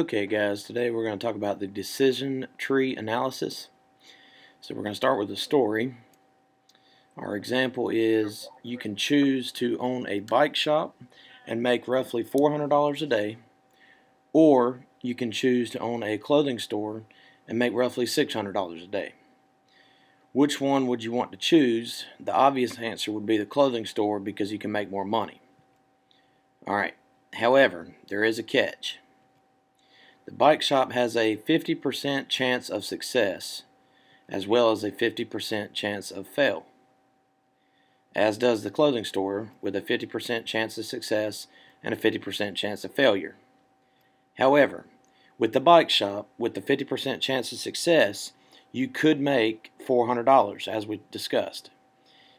Okay guys, today we're going to talk about the decision tree analysis. So we're going to start with a story. Our example is you can choose to own a bike shop and make roughly $400 a day or you can choose to own a clothing store and make roughly $600 a day. Which one would you want to choose? The obvious answer would be the clothing store because you can make more money. Alright, however, there is a catch. The bike shop has a 50% chance of success as well as a 50% chance of fail. As does the clothing store with a 50% chance of success and a 50% chance of failure. However, with the bike shop, with the 50% chance of success, you could make $400 as we discussed.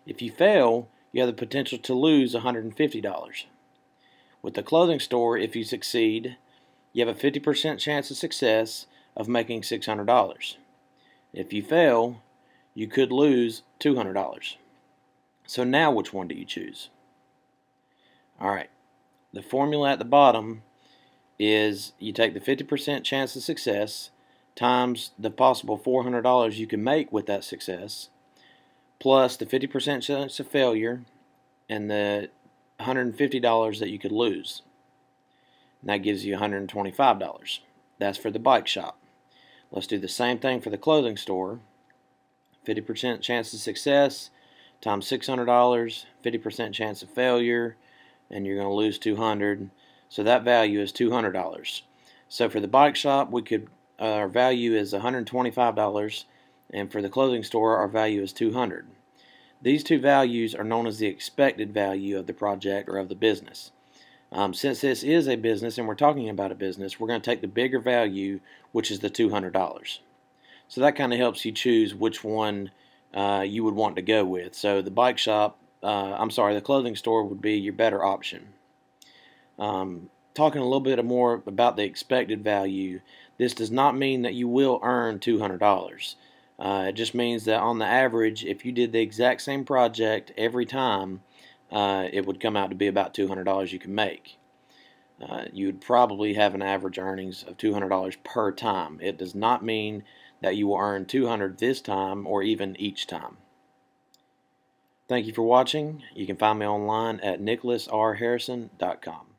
If you fail, you have the potential to lose $150. With the clothing store, if you succeed, you have a 50% chance of success of making $600. If you fail, you could lose $200. So now which one do you choose? Alright, the formula at the bottom is you take the 50% chance of success times the possible $400 you can make with that success plus the 50% chance of failure and the $150 that you could lose. And that gives you $125. That's for the bike shop. Let's do the same thing for the clothing store. 50% chance of success times $600, 50% chance of failure, and you're going to lose 200. So that value is $200. So for the bike shop, we could uh, our value is $125, and for the clothing store, our value is 200. These two values are known as the expected value of the project or of the business. Um, since this is a business and we're talking about a business, we're going to take the bigger value, which is the $200. So that kind of helps you choose which one uh, you would want to go with. So the bike shop, uh, I'm sorry, the clothing store would be your better option. Um, talking a little bit more about the expected value, this does not mean that you will earn $200. Uh, it just means that on the average, if you did the exact same project every time, uh, it would come out to be about $200 you can make. Uh, you would probably have an average earnings of $200 per time. It does not mean that you will earn 200 this time or even each time. Thank you for watching. You can find me online at nicholasrharrison.com.